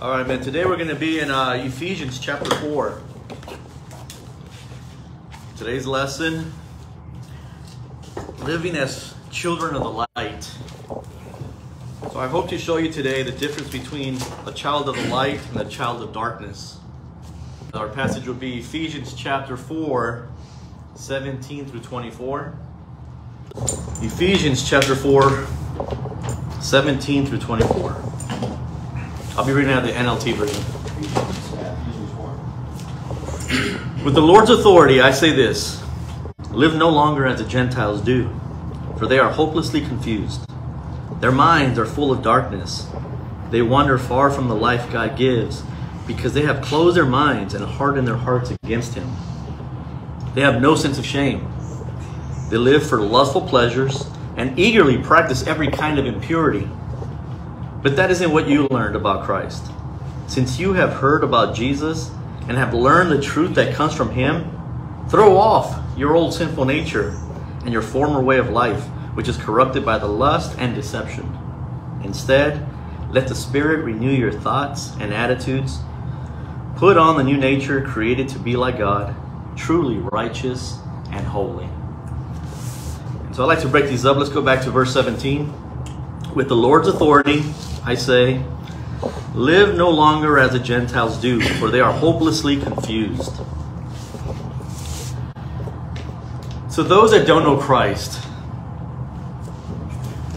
All right, man. Today we're going to be in uh, Ephesians chapter 4. Today's lesson living as children of the light. So I hope to show you today the difference between a child of the light and a child of darkness. Our passage will be Ephesians chapter 4, 17 through 24. Ephesians chapter 4, 17 through 24. I'll be reading out the NLT version. With the Lord's authority, I say this live no longer as the Gentiles do, for they are hopelessly confused. Their minds are full of darkness. They wander far from the life God gives because they have closed their minds and hardened their hearts against Him. They have no sense of shame. They live for lustful pleasures and eagerly practice every kind of impurity. But that isn't what you learned about Christ. Since you have heard about Jesus and have learned the truth that comes from Him, throw off your old sinful nature and your former way of life, which is corrupted by the lust and deception. Instead, let the Spirit renew your thoughts and attitudes. Put on the new nature created to be like God, truly righteous and holy. So I'd like to break these up. Let's go back to verse 17. With the Lord's authority, I say, live no longer as the Gentiles do, for they are hopelessly confused. So those that don't know Christ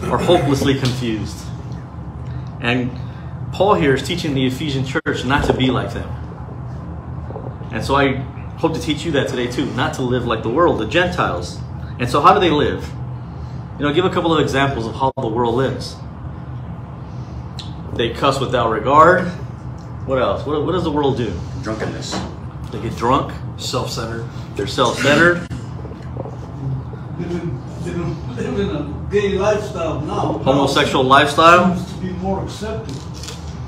are hopelessly confused. And Paul here is teaching the Ephesian church not to be like them. And so I hope to teach you that today too, not to live like the world, the Gentiles. And so how do they live? You know, give a couple of examples of how the world lives. They cuss without regard. What else? What, what does the world do? Drunkenness. They get drunk. Self-centered. They're self-centered. Living, living, living a gay lifestyle now. Homosexual lifestyle. Seems to be more accepted.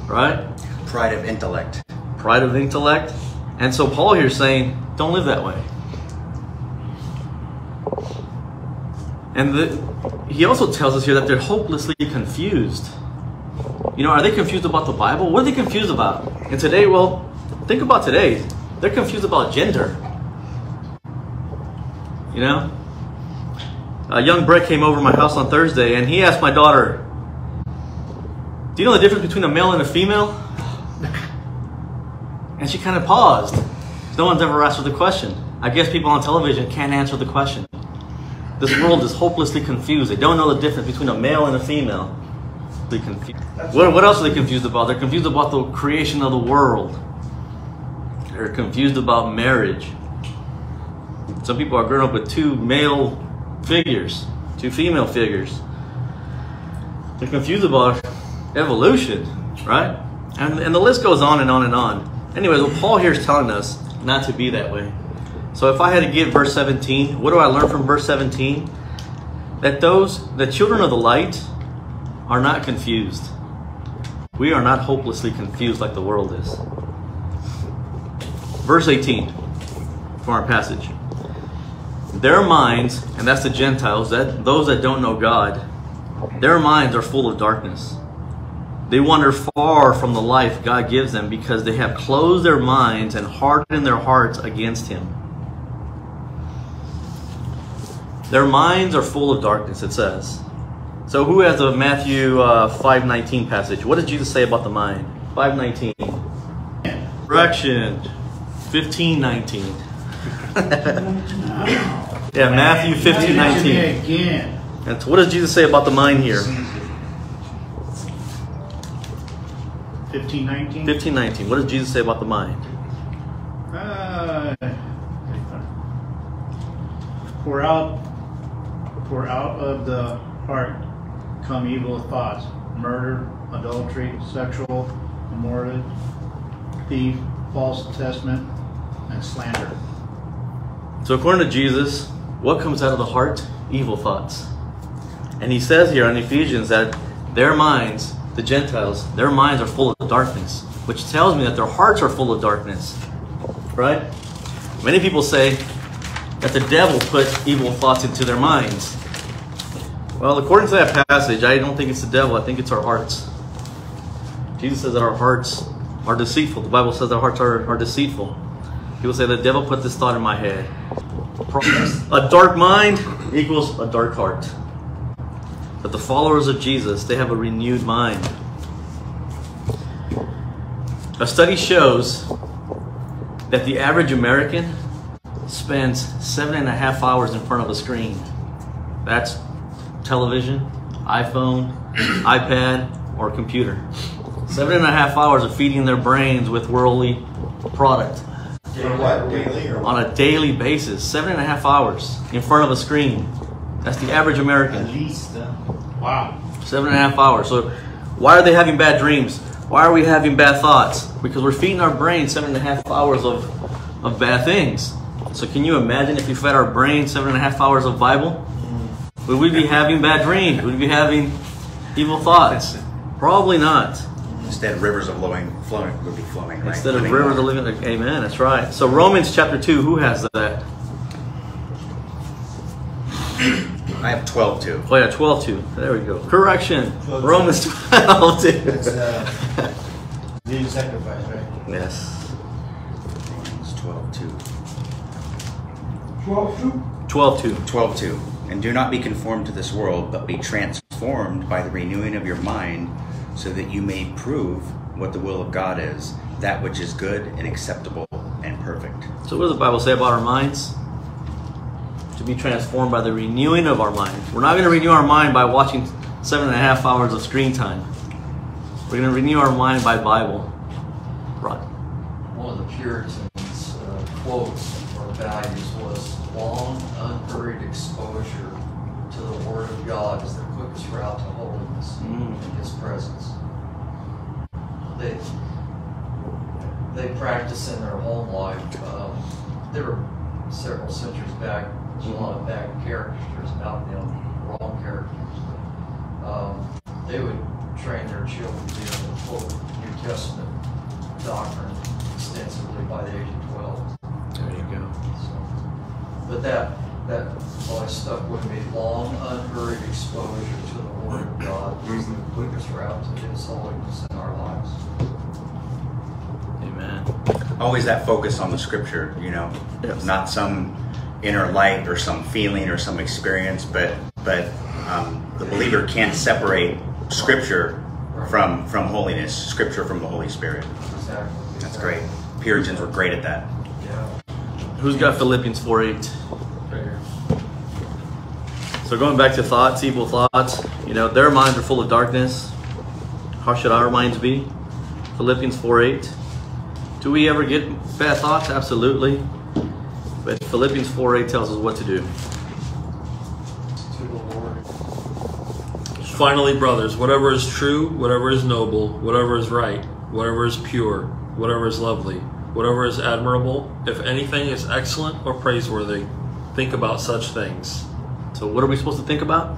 Right? Pride of intellect. Pride of intellect. And so Paul here is saying, don't live that way. And the, he also tells us here that they're hopelessly confused. You know, are they confused about the Bible? What are they confused about? And today, well, think about today. They're confused about gender. You know? A young Brett came over my house on Thursday and he asked my daughter, Do you know the difference between a male and a female? And she kind of paused. No one's ever asked her the question. I guess people on television can't answer the question. This world is hopelessly confused. They don't know the difference between a male and a female. They confused. What, what else are they confused about? They're confused about the creation of the world. They're confused about marriage. Some people are growing up with two male figures, two female figures. They're confused about evolution, right? And, and the list goes on and on and on. Anyways, well, Paul here is telling us not to be that way. So if I had to give verse 17, what do I learn from verse 17? That those, the children of the light, are not confused. We are not hopelessly confused like the world is. Verse 18 from our passage. Their minds, and that's the Gentiles, that those that don't know God, their minds are full of darkness. They wander far from the life God gives them because they have closed their minds and hardened their hearts against Him. Their minds are full of darkness, it says. So who has a Matthew uh, 5.19 passage? What does Jesus say about the mind? 5.19. Correction. 15.19. yeah, Matthew 15.19. Again. And so what does Jesus say about the mind here? 15, 19. 15.19. What does Jesus say about the mind? Uh, pour out, pour out of the heart come evil thoughts, murder, adultery, sexual immorality, thief, false testament, and slander. So according to Jesus, what comes out of the heart? Evil thoughts. And he says here in Ephesians that their minds, the Gentiles, their minds are full of darkness, which tells me that their hearts are full of darkness. Right? Many people say that the devil put evil thoughts into their minds. Well, according to that passage, I don't think it's the devil, I think it's our hearts. Jesus says that our hearts are deceitful. The Bible says our hearts are, are deceitful. People say the devil put this thought in my head. A dark mind equals a dark heart. But the followers of Jesus, they have a renewed mind. A study shows that the average American spends seven and a half hours in front of a screen. That's television, iPhone, iPad, or computer. Seven and a half hours of feeding their brains with worldly product what? Daily or on a daily basis. Seven and a half hours in front of a screen. That's the average American. least. Uh, wow. Seven and a half hours. So, why are they having bad dreams? Why are we having bad thoughts? Because we're feeding our brain seven and a half hours of, of bad things. So, can you imagine if you fed our brain seven and a half hours of Bible? Would we be having bad dreams? Would we be having evil thoughts? Probably not. Instead, rivers of flowing, flowing would be flowing, right? Instead of Living rivers of water. living, amen. That's right. So Romans chapter two, who has that? I have 12 too. Oh yeah, twelve two. There we go. Correction. 12 Romans twelve two. That's uh, need sacrifice, right? Yes. Romans 12 2. Twelve two? Twelve two. 12 2. And do not be conformed to this world, but be transformed by the renewing of your mind, so that you may prove what the will of God is, that which is good and acceptable and perfect. So what does the Bible say about our minds? To be transformed by the renewing of our mind. We're not going to renew our mind by watching seven and a half hours of screen time. We're going to renew our mind by Bible. Right. one of the Puritans' uh, quotes or values was long, unhurried exposure to the Word of God is the quickest route to holiness Mm. in His presence. They they practice in their home life. Um, there were several centuries back, there's a lot of bad caricatures about them, wrong characters. But, um, they would train their children to be able to quote New Testament doctrine extensively by the age of 12. There you go. So, but that that always stuck with me. Long, unhurried exposure to the Word of God is the quickest route to His holiness in our lives. Amen. Always that focus on the scripture, you know, Yes. not some inner light or some feeling or some experience, but but um, the believer can't separate scripture from from holiness, scripture from the Holy Spirit. Exactly. That's great. Puritans were great at that. Yeah. Who's got Philippians 4 8? So going back to thoughts, evil thoughts, you know, their minds are full of darkness. How should our minds be? Philippians 4 8. Do we ever get bad thoughts? Absolutely. But Philippians 4 8 tells us what to do. To the Lord. Finally, brothers, whatever is true, whatever is noble, whatever is right, whatever is pure, whatever is lovely, whatever is admirable, if anything is excellent or praiseworthy, think about such things. So what are we supposed to think about?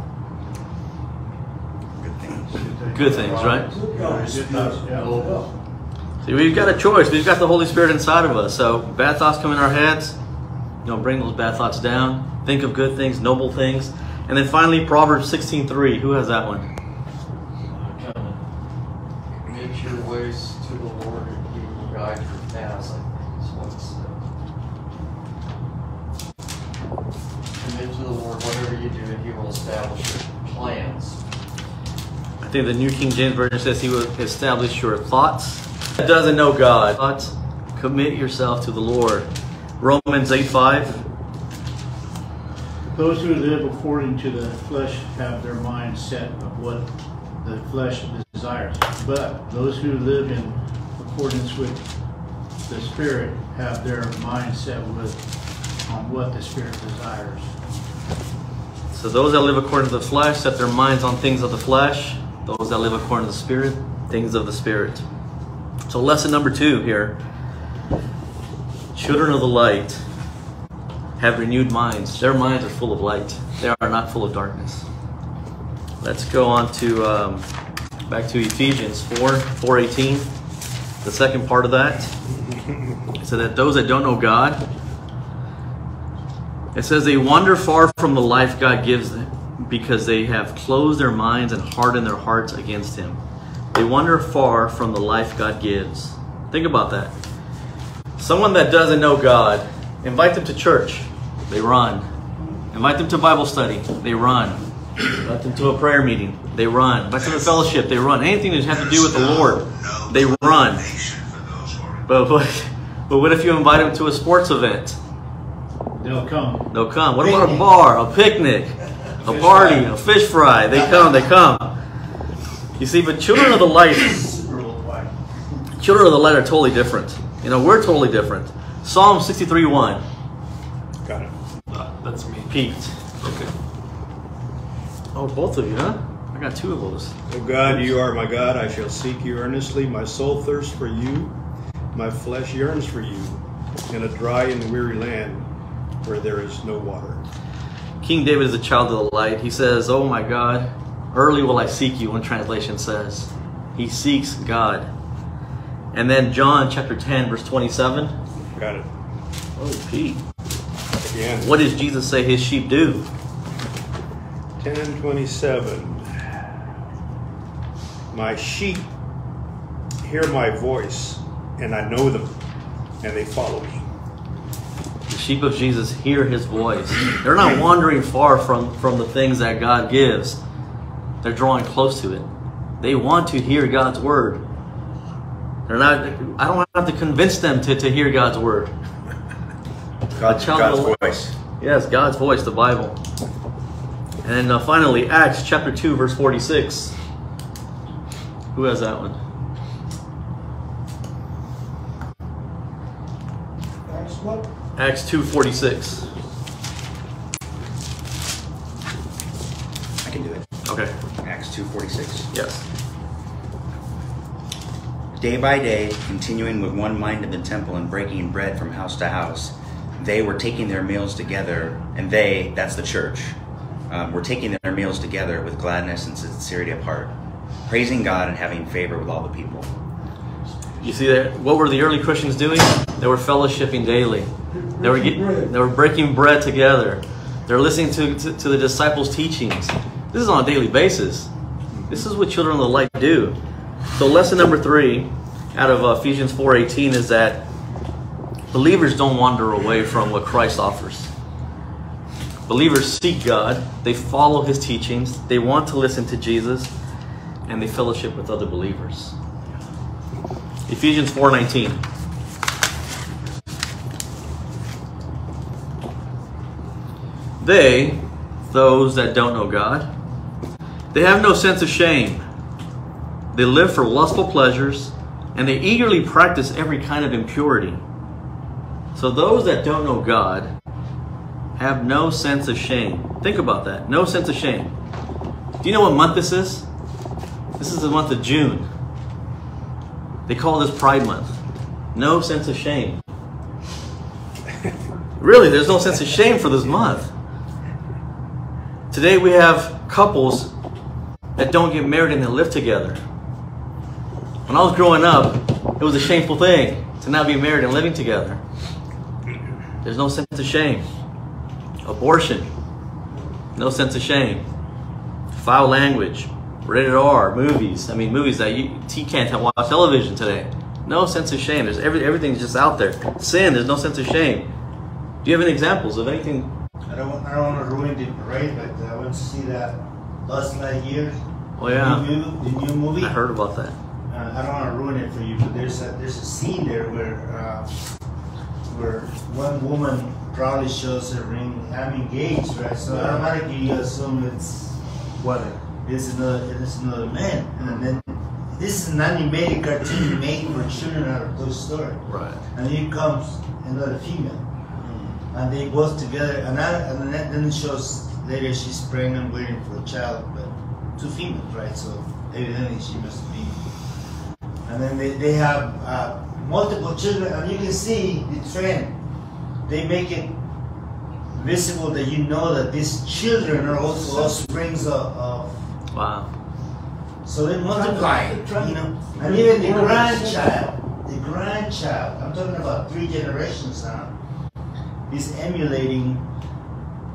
Good things. Good things, right? Good thoughts, yeah. See, we've got a choice. We've got the Holy Spirit inside of us. So bad thoughts come in our heads. You know, bring those bad thoughts down. Think of good things, noble things. And then finally, Proverbs 16.3. Who has that one? Commit your ways to the Lord and He will guide your paths. I think is what it said. Commit to the Lord whatever you do, and He will establish your plans. I think the New King James Version says he will establish your thoughts. That doesn't know God. Thoughts, commit yourself to the Lord. Romans 8 5. Those who live according to the flesh have their mind set of what the flesh desires. But those who live in accordance with the Spirit have their mind set with on what the Spirit desires. So those that live according to the flesh set their minds on things of the flesh. Those that live according to the Spirit, things of the Spirit. So lesson number two here. Children of the light have renewed minds. Their minds are full of light. They are not full of darkness. Let's go on to um, back to Ephesians 4, 418. The second part of that. So that those that don't know God, it says they wander far from the life God gives them because they have closed their minds and hardened their hearts against Him. They wander far from the life God gives Think about that. Someone that doesn't know God, invite them to church, they run. Invite them to Bible study, they run. Invite them to a prayer meeting, they run. Invite them to fellowship, they run. Anything that has to do with the Lord, they run. But what, but what if you invite them to a sports event? They'll come. They'll come. What about a bar, a picnic, a Fish party, fry. a fish fry? They come, they come. You see, but children of the light, Super Bowl white. children of the light are totally different. You know, we're totally different. Psalm 63 1 Got it. Uh, that's me. Pete. Okay. Oh, both of you, huh? I got two of those. Oh God, you are my God. I shall seek you earnestly. My soul thirsts for you. My flesh yearns for you in a dry and weary land where there is no water. King David is a child of the light. He says, Oh my God, early will I seek you, one translation says. He seeks God. And then John chapter 10, verse 27. Got it. Oh, Pete. Again. What does Jesus say his sheep do? 1027. My sheep hear my voice, and I know them, and they follow me. Sheep of Jesus hear his voice. They're not wandering far from, from the things that God gives. They're drawing close to it. They want to hear God's word. They're not I don't have to convince them to, to hear God's word. God, God's the- voice. Yes, God's voice, the Bible. And then uh, finally, Acts chapter 2, verse 46. Who has that one? That's what? Acts 2.46. I can do it. Okay. Acts 2.46. Yes. Day by day, continuing with one mind in the temple and breaking bread from house to house, they were taking their meals together, and they, that's the church, um, were taking their meals together with gladness and sincerity of heart, praising God and having favor with all the people. You see that? What were the early Christians doing? They were fellowshipping daily. They were get, they were breaking bread together. They're listening to, to, to the disciples' teachings. This is on a daily basis. This is what children of the light do. So lesson number three out of Ephesians 4.18 is that believers don't wander away from what Christ offers. Believers seek God. They follow His teachings. They want to listen to Jesus. And they fellowship with other believers. Ephesians 4:19. They, those that don't know God, they have no sense of shame. They live for lustful pleasures and they eagerly practice every kind of impurity. So those that don't know God have no sense of shame. Think about that. No sense of shame. Do you know what month this is? This is the month of June. They call this Pride Month. No sense of shame. really, there's no sense of shame for this month. Today we have couples that don't get married and they live together. When I was growing up, it was a shameful thing to not be married and living together. There's no sense of shame. Abortion, no sense of shame. Foul language, rated R, movies. I mean, movies that you, can't watch television today. No sense of shame. There's every, everything's just out there. Sin, there's no sense of shame. Do you have any examples of anything? I don't, want- I don't want to ruin the parade, but I went to see that last Buzz Lightyear. Oh yeah, The new, the new movie. I heard about that. Uh, I don't want to ruin it for you, but there's a there's a scene there where uh, where one woman probably shows her ring. I'm engaged, right? So automatically you assume it's what it's another it's another man, and then this is an animated cartoon made for children out of Toy Story, Right. and here comes another female, and they both together, and, I, and then then it shows later she's pregnant, waiting for a child, but two females, right? So evidently she must be. And then they, they have uh, multiple children, and you can see the trend. They make it visible that you know that these children are also offsprings of, of Wow. so they multiply, you know, and even the grandchild, the grandchild, I'm talking about three generations now, is emulating,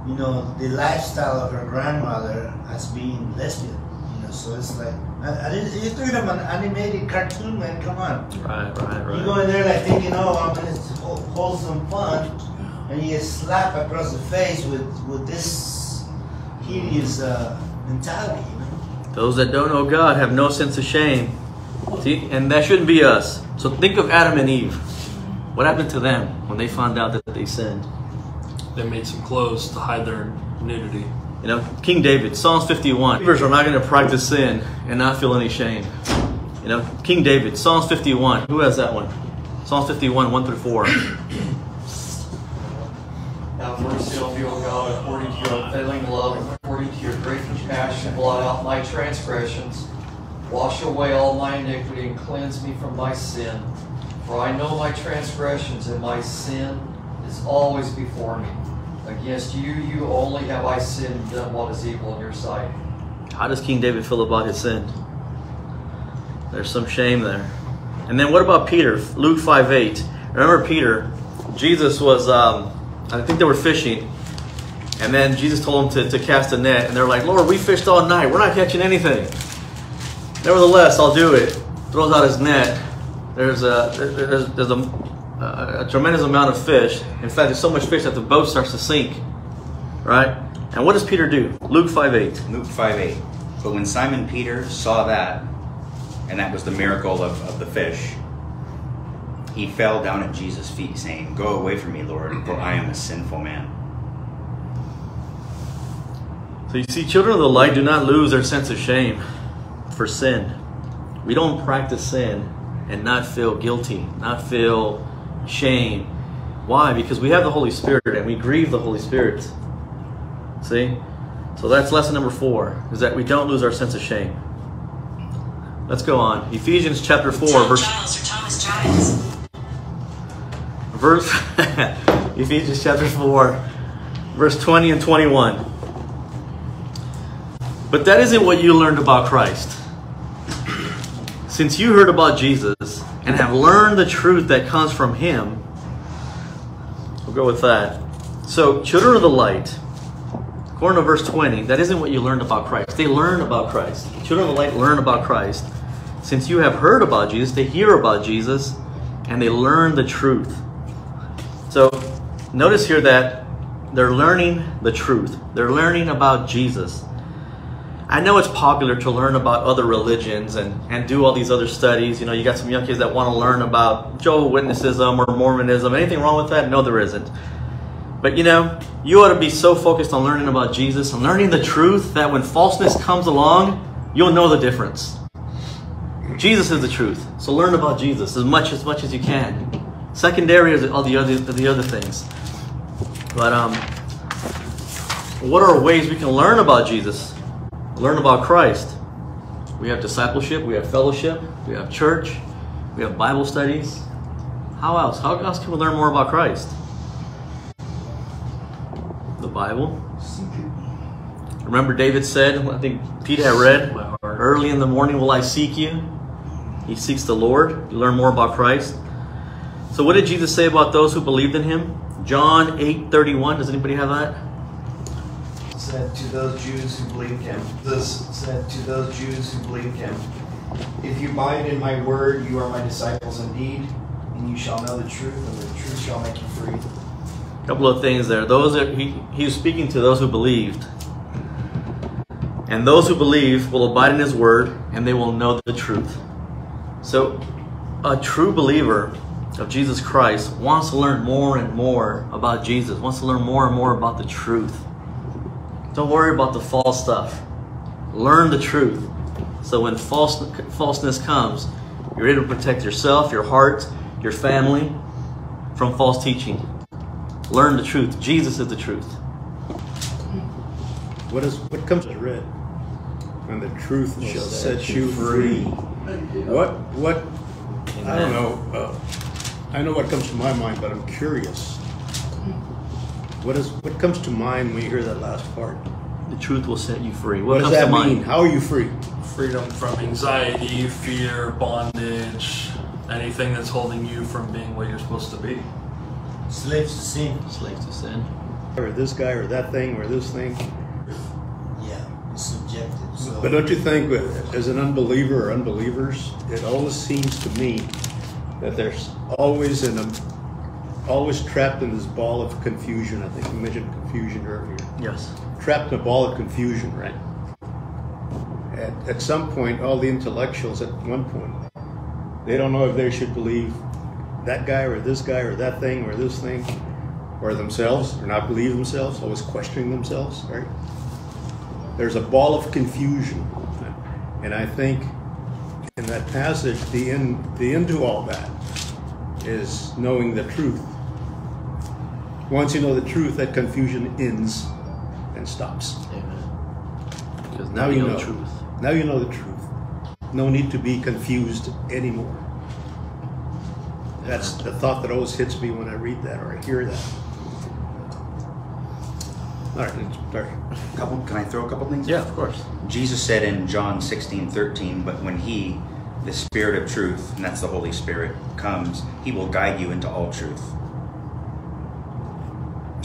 you know, the lifestyle of her grandmother as being lesbian, you know, So it's like, I, you're talking about an animated cartoon, man. Come on. Right, right, right. You go in there like thinking, oh, I'm gonna ho- hold some fun, and you get slapped across the face with with this hideous uh, mentality. You know? Those that don't know God have no sense of shame. See, and that shouldn't be us. So think of Adam and Eve. What happened to them when they found out that they sinned? They made some clothes to hide their nudity. You know, King David, Psalms 51. Believers are not going to practice sin and not feel any shame. You know, King David, Psalms 51. Who has that one? Psalms 51, 1 through 4. Have mercy on me, O God, according to your unfailing love, according to your great compassion, blot out my transgressions. Wash away all my iniquity and cleanse me from my sin. For I know my transgressions and my sin is always before me. Against you, you only have I sinned and done what is evil in your sight. How does King David feel about his sin? There's some shame there. And then what about Peter? Luke 5 8. Remember Peter? Jesus was, um, I think they were fishing. And then Jesus told them to, to cast a net. And they're like, Lord, we fished all night. We're not catching anything. Nevertheless, I'll do it. Throws out his net. There's a, there's, there's a, a tremendous amount of fish. In fact, there's so much fish that the boat starts to sink. Right? And what does Peter do? Luke 5 8. Luke 5 8. But when Simon Peter saw that, and that was the miracle of, of the fish, he fell down at Jesus' feet, saying, Go away from me, Lord, for I am a sinful man. So you see, children of the light do not lose their sense of shame for sin. We don't practice sin and not feel guilty, not feel shame. Why? Because we have the Holy Spirit and we grieve the Holy Spirit. See? So that's lesson number four, is that we don't lose our sense of shame. Let's go on. Ephesians chapter 4, John verse Giles or Thomas Giles. verse Ephesians chapter 4 verse 20 and 21 but that isn't what you learned about Christ since you heard about Jesus and have learned the truth that comes from him we'll go with that. So children of the light according to verse 20 that isn't what you learned about Christ. They learn about Christ. Children of the light learn about Christ. Since you have heard about Jesus they hear about Jesus and they learn the truth. So notice here that they're learning the truth. They're learning about Jesus. I know it's popular to learn about other religions and, and do all these other studies. You know, you got some young kids that want to learn about Jehovah's Witnessism or Mormonism. Anything wrong with that? No, there isn't. But you know, you ought to be so focused on learning about Jesus and learning the truth that when falseness comes along, you'll know the difference. Jesus is the truth. So learn about Jesus as much as much as you can. Secondary is all the other the other things. But um, what are ways we can learn about Jesus? Learn about Christ. We have discipleship, we have fellowship, we have church, we have Bible studies. How else? How else can we learn more about Christ? The Bible. Remember David said, I think Peter had read, early in the morning will I seek you. He seeks the Lord. You learn more about Christ. So what did Jesus say about those who believed in him? John 8 31. Does anybody have that? Said to those Jews who believed him, this said to those Jews who believed him, If you abide in my word, you are my disciples indeed, and you shall know the truth, and the truth shall make you free. A couple of things there. Those that he, he was speaking to those who believed. And those who believe will abide in his word and they will know the truth. So a true believer of Jesus Christ wants to learn more and more about Jesus, wants to learn more and more about the truth. Don't worry about the false stuff. Learn the truth. So when false, falseness comes, you're able to protect yourself, your heart, your family from false teaching. Learn the truth. Jesus is the truth. What is what comes as read? And the truth shall set you free. What what I don't know. Uh, I know what comes to my mind, but I'm curious. What is what comes to mind when you hear that last part? The truth will set you free. What, What, does comes that to mean? mind? How are you free? Freedom from anxiety, fear, bondage, anything that's holding you from being what you're supposed to be. Slaves to sin. Slaves to sin. Or this guy, or that thing, or this thing? Yeah, it's subjective. So, But don't you think, as an unbeliever or unbelievers, it always seems to me that there's always in a, always trapped in this ball of confusion. I think you mentioned confusion earlier. Yes. Trapped in a ball of confusion, right? At, at some point, all the intellectuals at one point, they don't know if they should believe that guy or this guy or that thing or this thing or themselves or not believe themselves, always questioning themselves, right? There's a ball of confusion. And I think in that passage, the end, the end to all that is knowing the truth. Once you know the truth, that confusion ends and stops. Amen. Because Now you know the truth. Now you know the truth. No need to be confused anymore. That's the thought that always hits me when I read that or I hear that. All right, let's. Couple, can I throw a couple things? Yeah, of course. Jesus said in John 16, 13, but when he, the Spirit of truth, and that's the Holy Spirit, comes, he will guide you into all truth.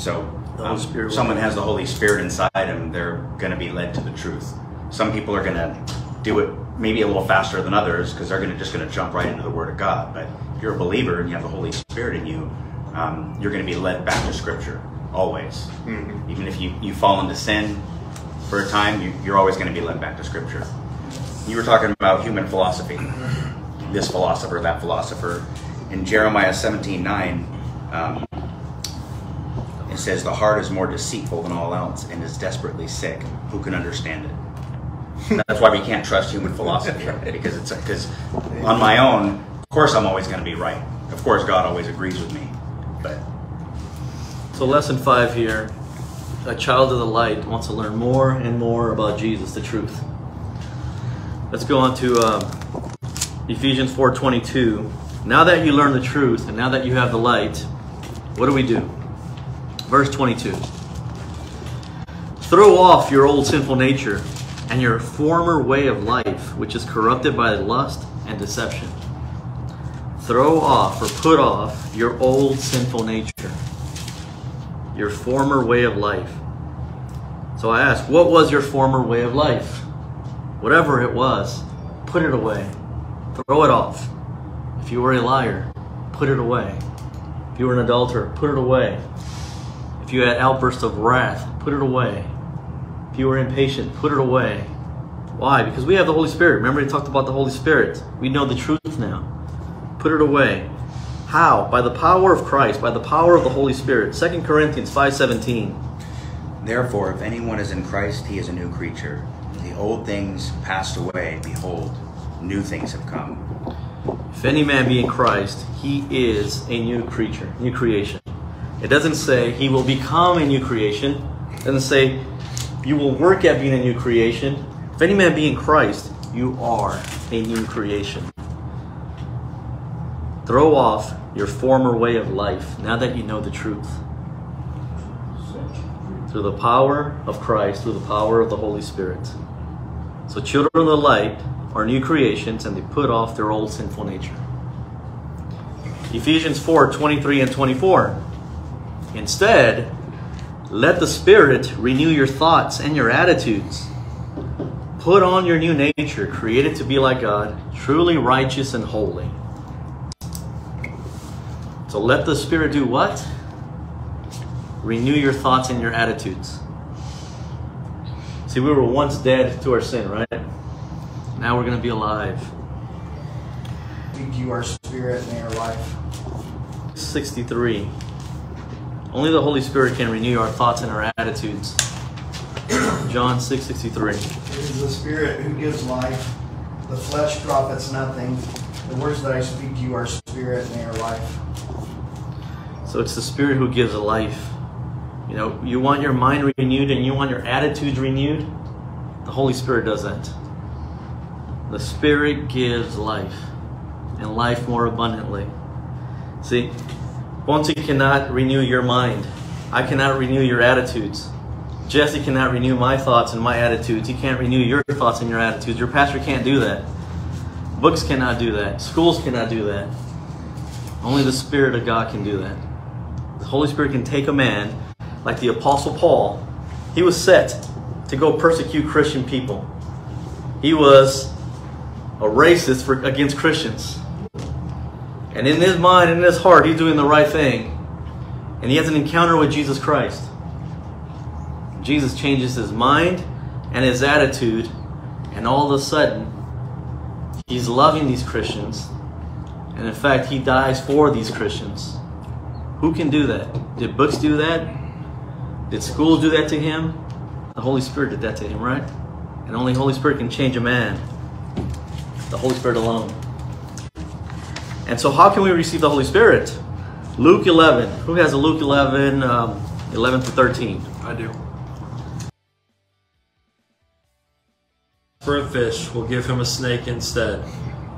So, um, someone has the Holy Spirit inside them, they're going to be led to the truth. Some people are going to do it maybe a little faster than others because they're going to just going to jump right into the Word of God. But if you're a believer and you have the Holy Spirit in you, um, you're going to be led back to Scripture always. Even if you, you fall into sin for a time, you, you're always going to be led back to Scripture. You were talking about human philosophy, this philosopher, that philosopher. In Jeremiah 17 9, um, it says, The heart is more deceitful than all else and is desperately sick. Who can understand it? That's why we can't trust human philosophy because it's because on my own, of course, I'm always going to be right. Of course, God always agrees with me, but So lesson five here, a child of the light wants to learn more and more about Jesus, the truth. Let's go on to um, Ephesians 4:22. Now that you learn the truth and now that you have the light, what do we do? Verse 22. Throw off your old sinful nature and your former way of life, which is corrupted by lust and deception. Throw off or put off your old sinful nature your former way of life. So I ask, what was your former way of life? Whatever it was, put it away. Throw it off. If you were a liar, put it away. If you were an adulterer, put it away. If you had outbursts of wrath, put it away. If you were impatient, put it away. Why? Because we have the Holy Spirit. Remember, he talked about the Holy Spirit. We know the truth now. Put it away. How? By the power of Christ, by the power of the Holy Spirit. 2 Corinthians 5:17. Therefore, if anyone is in Christ, he is a new creature. The old things passed away. Behold, new things have come. If any man be in Christ, he is a new creature, new creation. It doesn't say he will become a new creation. It doesn't say you will work at being a new creation. If any man be in Christ, you are a new creation. Throw off your former way of life now that you know the truth. Through the power of Christ, through the power of the Holy Spirit. So, children of the light are new creations and they put off their old sinful nature. Ephesians 4 23 and 24. Instead, let the Spirit renew your thoughts and your attitudes. Put on your new nature, created to be like God, truly righteous and holy. So let the Spirit do what? Renew your thoughts and your attitudes. See, we were once dead to our sin, right? Now we're going to be alive. You our spirit and our life. 63. Only the Holy Spirit can renew our thoughts and our attitudes. John 6:63. It is the spirit who gives life. The flesh profits nothing. The words that I speak to you are spirit and they are life. So it's the Spirit who gives a life. You know, you want your mind renewed and you want your attitudes renewed. The Holy Spirit does that. The Spirit gives life and life more abundantly. See, Bonte cannot renew your mind. I cannot renew your attitudes. Jesse cannot renew my thoughts and my attitudes. He can't renew your thoughts and your attitudes. Your pastor can't do that. Books cannot do that. Schools cannot do that. Only the Spirit of God can do that. The Holy Spirit can take a man like the Apostle Paul. He was set to go persecute Christian people. he was a racist for, against Christians. And in his mind, in his heart, he's doing the right thing. And he has an encounter with Jesus Christ. Jesus changes his mind and his attitude, and all of a sudden, he's loving these Christians. And in fact, he dies for these Christians. Who can do that? Did books do that? Did schools do that to him? The Holy Spirit did that to him, right? And only Holy Spirit can change a man. The Holy Spirit alone. And so, how can we receive the Holy Spirit? Luke 11. Who has a Luke 11, um, 11 to 13? I do. For a fish, we'll give him a snake instead.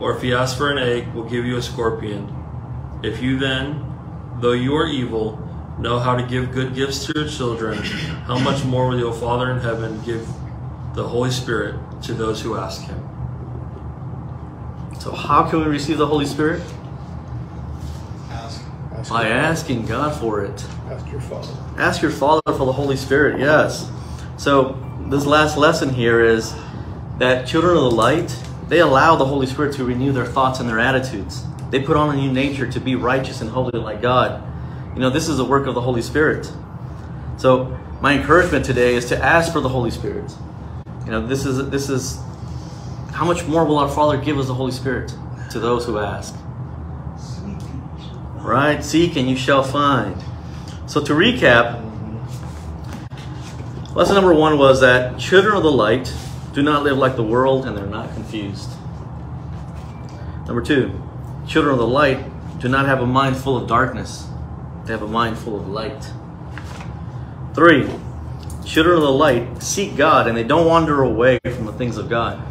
Or if he asks for an egg, we'll give you a scorpion. If you then, though you are evil, know how to give good gifts to your children, how much more will your Father in heaven give the Holy Spirit to those who ask him? So, how can we receive the Holy Spirit? Ask. By asking God for it. Ask your father. Ask your Father for the Holy Spirit, yes. So, this last lesson here is that children of the light, they allow the Holy Spirit to renew their thoughts and their attitudes. They put on a new nature to be righteous and holy like God. You know, this is a work of the Holy Spirit. So, my encouragement today is to ask for the Holy Spirit. You know, this is this is how much more will our Father give us the Holy Spirit to those who ask? Right? Seek and you shall find. So to recap, lesson number one was that children of the light do not live like the world and they're not confused. Number two, children of the light do not have a mind full of darkness, they have a mind full of light. Three, children of the light seek God and they don't wander away from the things of God.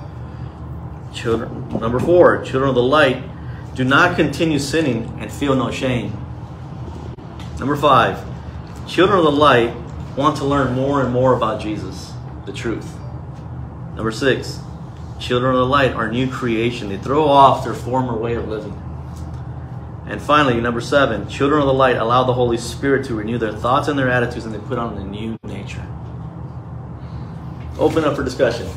Children, number four, children of the light do not continue sinning and feel no shame. Number five, children of the light want to learn more and more about Jesus, the truth. Number six, children of the light are new creation. They throw off their former way of living. And finally, number seven, children of the light allow the Holy Spirit to renew their thoughts and their attitudes and they put on a new nature. Open up for discussion.